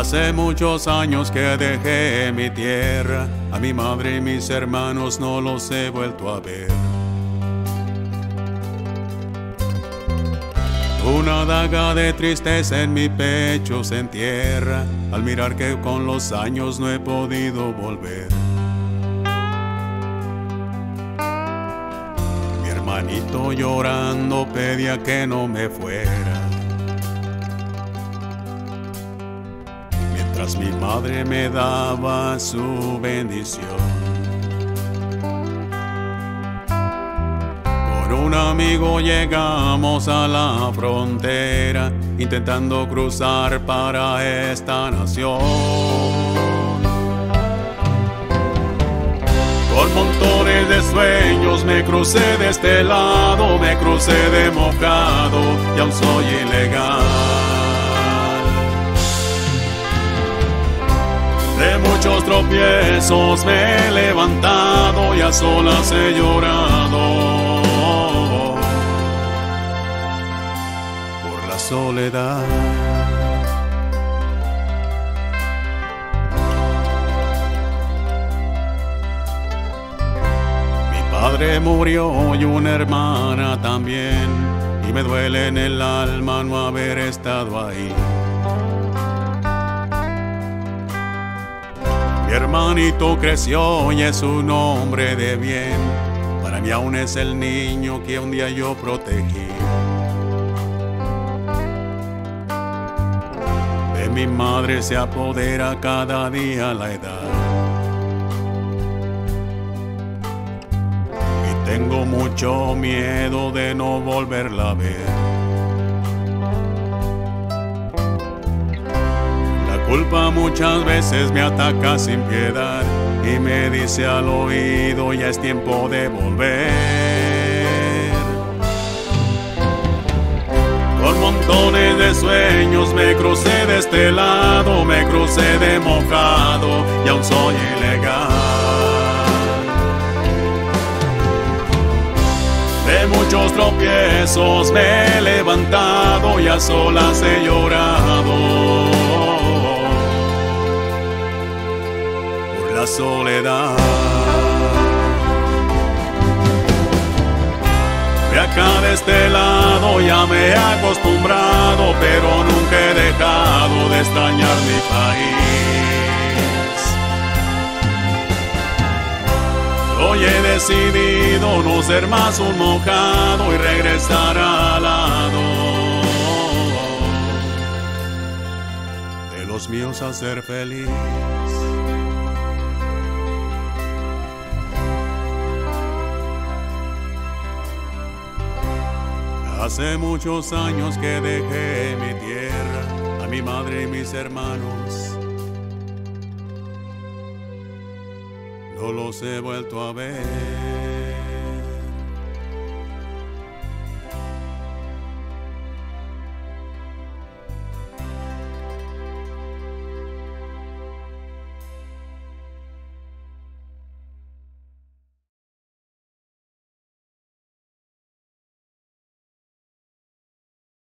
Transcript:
Hace muchos años que dejé mi tierra, a mi madre y mis hermanos no los he vuelto a ver. Una daga de tristeza en mi pecho se entierra al mirar que con los años no he podido volver. Mi hermanito llorando pedía que no me fuera. Mientras mi madre me daba su bendición. Por un amigo llegamos a la frontera, intentando cruzar para esta nación. Con montones de sueños me crucé de este lado, me crucé de mojado y aún soy ilegal. Muchos tropiezos me he levantado y a solas he llorado. Por la soledad. Mi padre murió y una hermana también. Y me duele en el alma no haber estado ahí. Hermanito creció y es un hombre de bien. Para mí aún es el niño que un día yo protegí. De mi madre se apodera cada día la edad. Y tengo mucho miedo de no volverla a ver. Culpa muchas veces me ataca sin piedad y me dice al oído ya es tiempo de volver. Con montones de sueños me crucé de este lado, me crucé de mojado y aún soy ilegal. De muchos tropiezos me he levantado y a solas he llorado. La soledad. De acá de este lado ya me he acostumbrado, pero nunca he dejado de extrañar mi país. Hoy he decidido no ser más un mojado y regresar al lado de los míos a ser feliz. Hace muchos años que dejé mi tierra, a mi madre y mis hermanos. No los he vuelto a ver.